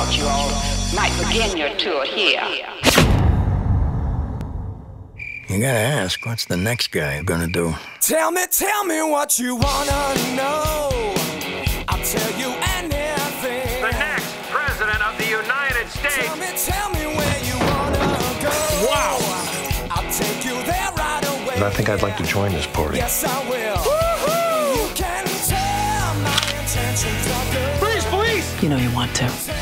thought you all might begin your tour here. You gotta ask, what's the next guy gonna do? Tell me, tell me what you wanna know. I'll tell you anything. The next president of the United States. Tell me, tell me where you wanna go. Wow. I'll take you there right away. And I think I'd like to join this party. Yes, I will. You can tell my intentions are good. Police, police! You know you want to.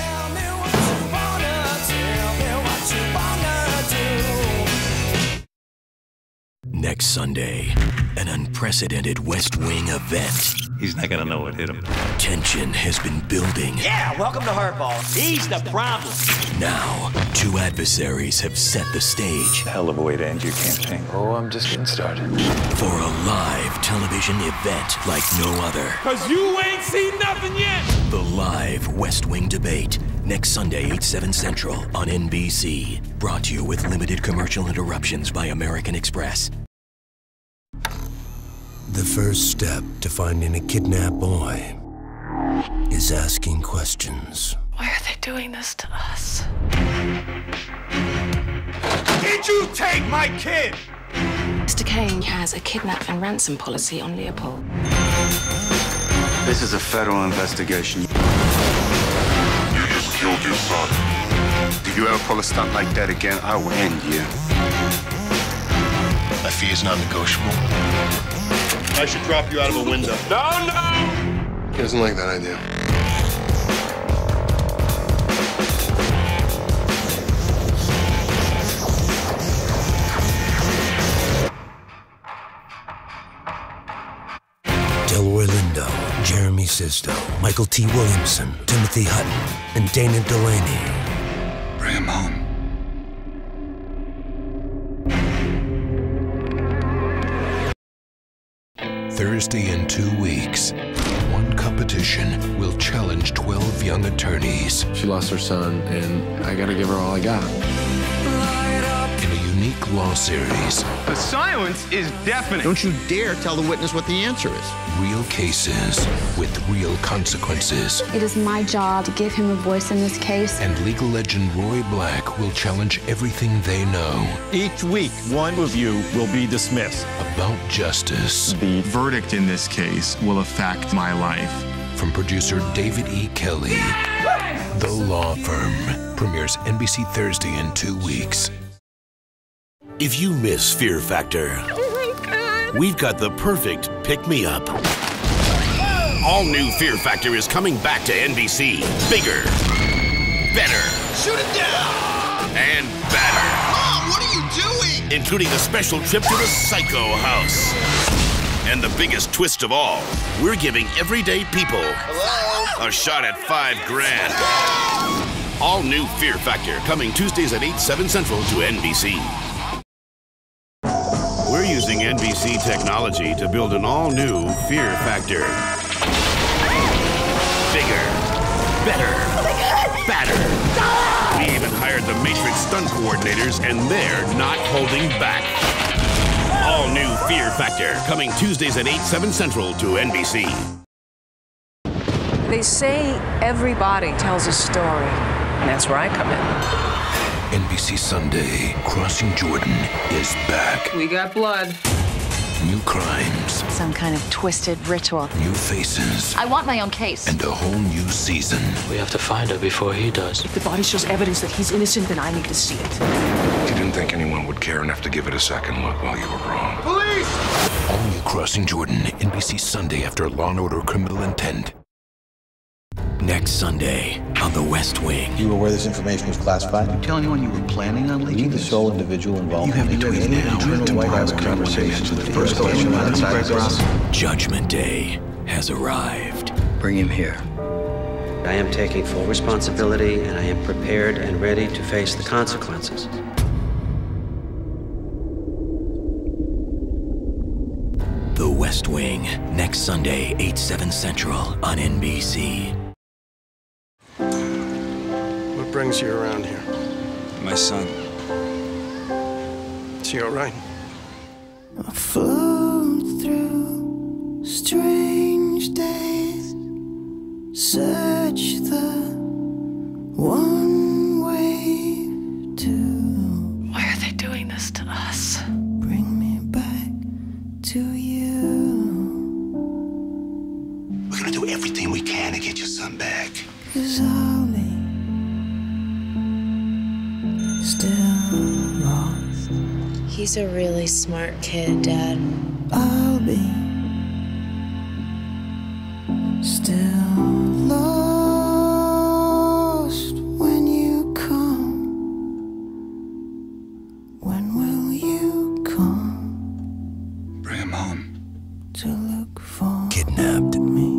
Sunday, an unprecedented West Wing event. He's not gonna know what hit him. Tension has been building. Yeah, welcome to Hardball. He's the problem. Now, two adversaries have set the stage Hell of a way to end your campaign. Oh, I'm just getting started. for a live television event like no other. Cause you ain't seen nothing yet! The live West Wing debate, next Sunday, 8, 7 Central on NBC. Brought to you with limited commercial interruptions by American Express. The first step to finding a kidnapped boy is asking questions. Why are they doing this to us? Did you take my kid? Mr. Cain has a kidnap and ransom policy on Leopold. This is a federal investigation. You just killed your son. If you ever pull a stunt like that again, I will end you. My fee is non-negotiable. I should drop you out of a window. No, no! He doesn't like that idea. Delroy Lindo, Jeremy Sisto, Mykelti Williamson, Timothy Hutton, and Dana Delany. Bring him home. Thursday in two weeks, one competition will challenge 12 young attorneys She lost her son, and I gotta give her all I got. In a unique law series. The silence is deafening. Don't you dare tell the witness what the answer is. Real cases with real consequences. It is my job to give him a voice in this case. And legal legend Roy Black will challenge everything they know Each week, one of you will be dismissed. about justice. The verdict in this case will affect my life. From producer David E. Kelley. The Law Firm premieres NBC Thursday in two weeks. If you miss Fear Factor, we've got the perfect pick me up. All new Fear Factor is coming back to NBC. Bigger, better, Shoot it down! and better. Mom, what are you doing? including a special trip to the Psycho House. And the biggest twist of all, we're giving everyday people a shot at five grand. All new Fear Factor coming Tuesdays at 8, 7 Central to NBC. We're using NBC technology to build an all new Fear Factor. Bigger, better, badder. We even hired the Matrix stunt coordinators, and they're not holding back. All new Fear Factor coming Tuesdays at 8, 7 Central to NBC. They say everybody tells a story. And that's where I come in. NBC Sunday, Crossing Jordan is back. We got blood. New crimes, Some kind of twisted ritual. new faces, I want my own case. and a whole new season. We have to find her before he does. If the body shows evidence that he's innocent, then I need to see it. You didn't think anyone would care enough to give it a second look while you were wrong. All new Crossing Jordan, NBC Sunday after Law and Order Criminal Intent. Next Sunday on The West Wing. You were aware this information was classified? You tell anyone you were planning on leaking You, the sole individual involved You have between now and internal White House tomorrow conversations with the First first question question outside the process. Judgment Day has arrived. Bring him here. I am taking full responsibility and I am prepared and ready to face the consequences. The West Wing, next Sunday, 8, 7 Central on NBC. What brings you around here? My son. Is he all right? I float through strange days, search the One way to Why are they doing this to us? bring me back to you. We're gonna do everything we can to get your son back. Cause I'll still lost. He's a really smart kid, Dad. I'll be still lost when you come. When will you come Bring him home. to look for Kidnapped.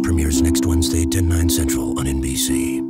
Premieres next Wednesday, 10, 9 central on NBC.